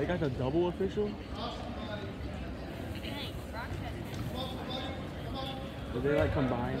They got the double official? Did they like combine?